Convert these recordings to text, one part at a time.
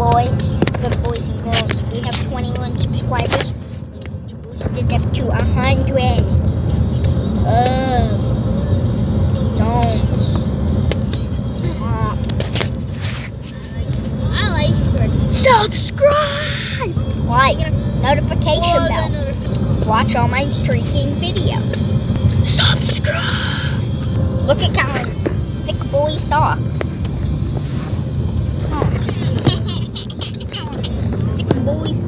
boys. Good boys and girls. We have 21 subscribers. We boosted up to 100. Oh. Don't. Stop. I like squid. Subscribe! Like, notification bell. Watch all my freaking videos. Subscribe! Look at Colin's thick boy socks. thick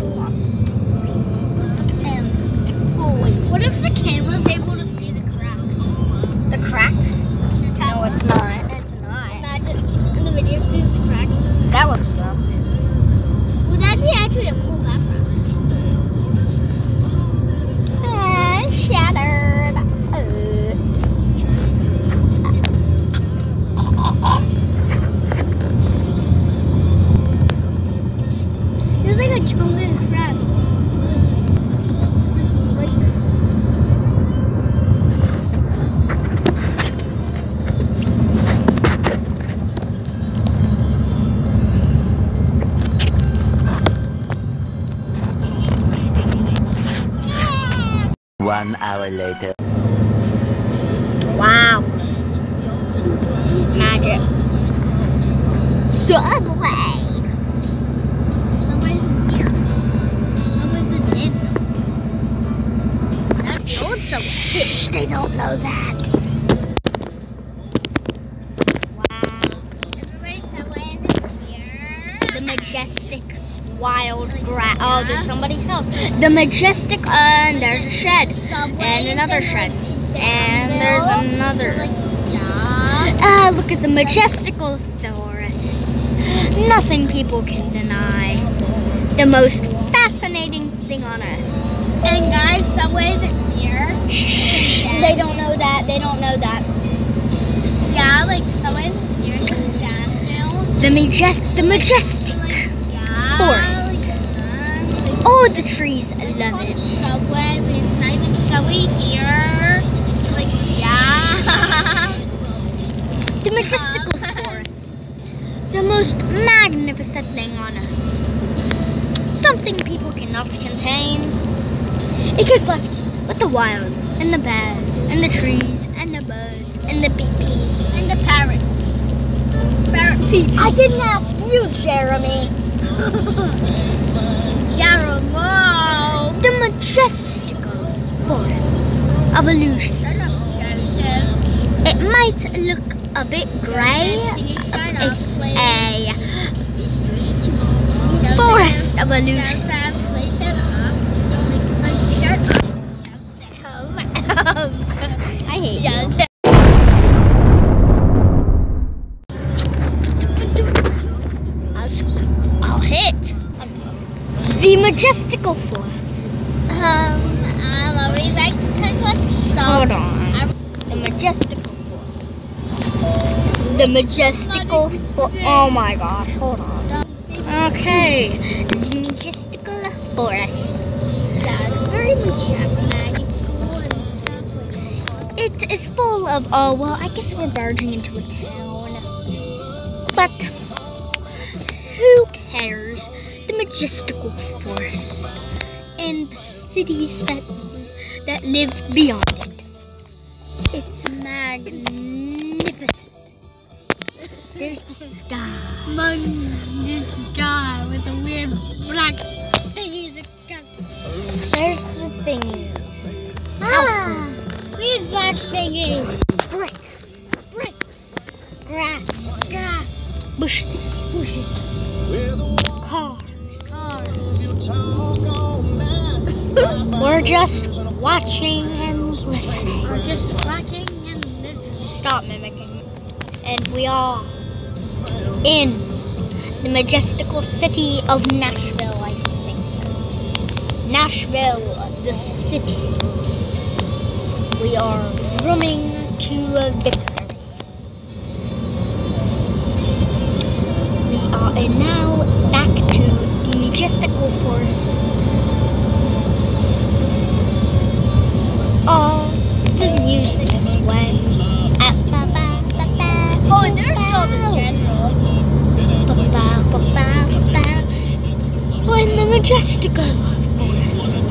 One hour later. Wow. Magic. Subway. Subway's in here. Subway's in. That's the old Subway. They don't know that. Wow. Everybody, Subway is in here. The majestic wild grass. Oh, there's somebody else. The majestic, uh, and there's a shed. And another shed. And there's another. So, like, yeah. Ah, look at the majestical forests. Nothing people can deny. The most fascinating thing on earth. And guys, Subway's in here. Shh. They don't know that. They don't know that. Yeah, like Subway's in here. It's in Danville. The majest, the majestic. Like, yeah. Forest. Yeah. Oh, the trees It's love it. Subway, but it's not even Subway here. Like, yeah. The majestical forest. The most magnificent thing on earth. Something people cannot contain. It gets left with the wild, and the bears, and the trees, and the birds, and the beepies. and the parrots. Parrot people. I didn't ask you, Jeremy. Jeremy. The majestical forest of illusions. It might look a bit grey. It's a forest of illusions. The majestical forest. Um, I'm already like to talk about Hold some. on. The majestical forest. The majestical forest. Oh my gosh, hold on. Okay. The majestical forest. Yeah, it's very magical and stuff like that. It is full of, oh, well, I guess we're barging into a town. But who cares? The majestical forest and the cities that that live beyond it. It's magnificent. There's the sky. Among this guy with the weird black thingies. There's the thingies. Ah, Houses, weird black thingies. bricks, Bricks, grass, grass, bushes, bushes, cars. We're just watching and listening. We're just watching and listening. Stop mimicking. And we are in the majestical city of Nashville, I think. Nashville, the city. We are rooming to victory. We are now back to irresistible course. All the music sways at ba ba ba ba. Oh, and there's all the general. Ba ba ba ba ba. When the majestical forest.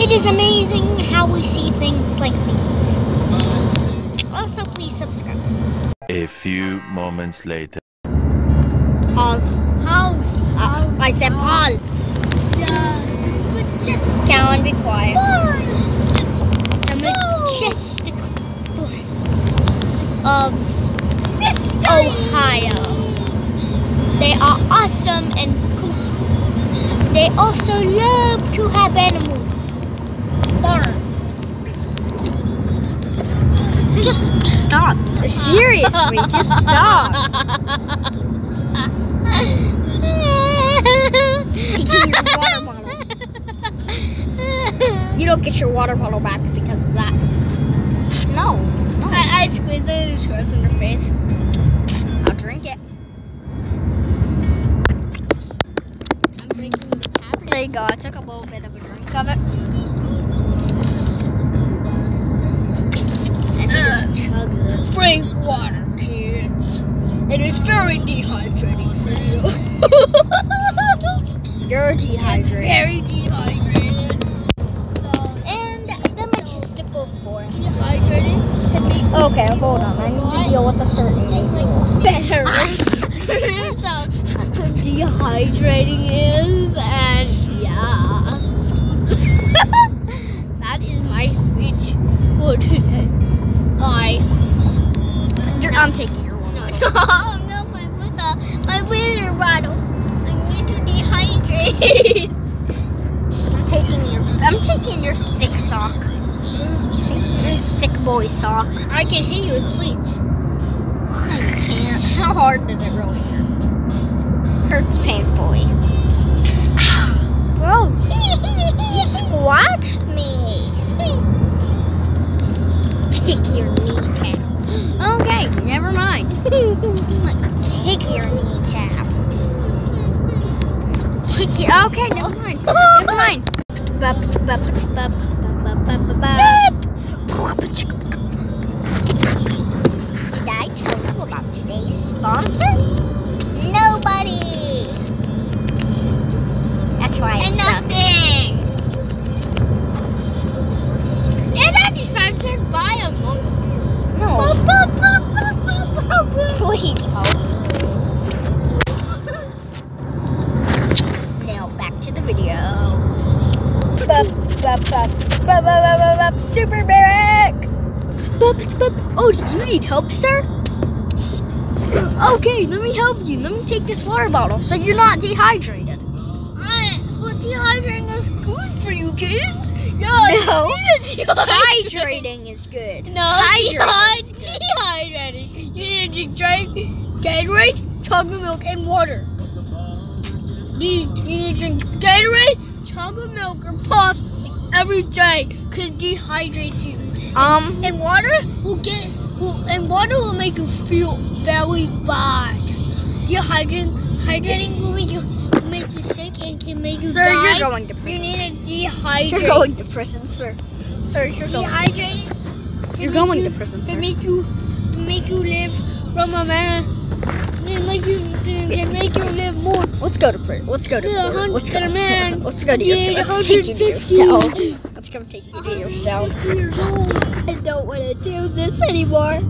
It is amazing how we see things like these. Also, please subscribe. A few moments later. Pause. House. Uh, I said pause. Just Cowan, be quiet. forest. The majestic forests of Mystery. Ohio. They are awesome and cool. They also love to have animals. Just, just stop. Seriously, just stop. Taking your water bottle. You don't get your water bottle back because of that. No. no. I, I squeezed it and scores in her face. I'll drink it. I'm drinking the tap. There you go. I took a little bit of a drink of it. And he just uh, chugs it. Drink water. It is very dehydrating for you. You're dehydrated. very dehydrated. So, And the majestical forest. dehydrated can make Okay, hold on. I need to deal with a certain neighbor. better. so, dehydrating is, and yeah. that is my speech for today. I. You're, I'm taking your one. No, no, my water, my water bottle. I need to dehydrate. I'm taking your. I'm taking your thick sock. Your thick boy sock. I can hit you with cleats. Can't. How hard does it really hurt? Hurts painfully. Whoa! You squashed me. Kick your kneecap. Okay, never mind. Kick your kneecap. Kick your. Okay, never mind. Never mind. Did I tell you about today's sponsor? Nobody. That's why I bup, Super Barrack! Bup, it's bup. Oh, do you need help, sir? Okay, let me help you. Let me take this water bottle so you're not dehydrated. Well, dehydrating is good for you kids. Yeah, No. you need to. Hydrating is good. No, Hydrating is good. dehydrating. You need to drink Gatorade, chocolate milk, and water. You, you need to drink Gatorade, chocolate milk, or pop every day because dehydrate you. Um, And water will get, will, and water will make you feel very bad. Dehydrating, hydrating will make you, make you sick and can make you sir, die. you're going to prison. You need to dehydrate. You're going to prison, sir. Sir, you're going. Dehydrating. You're going you- to prison, sir. make you, can make you live from a man. Make you, can make you live more. Let's go to prison. Let's go to court. Let's go. to man. Let's go to your. Let's take you to your cell. Let's go take you to your cell. 150 years old. I don't want to do this anymore.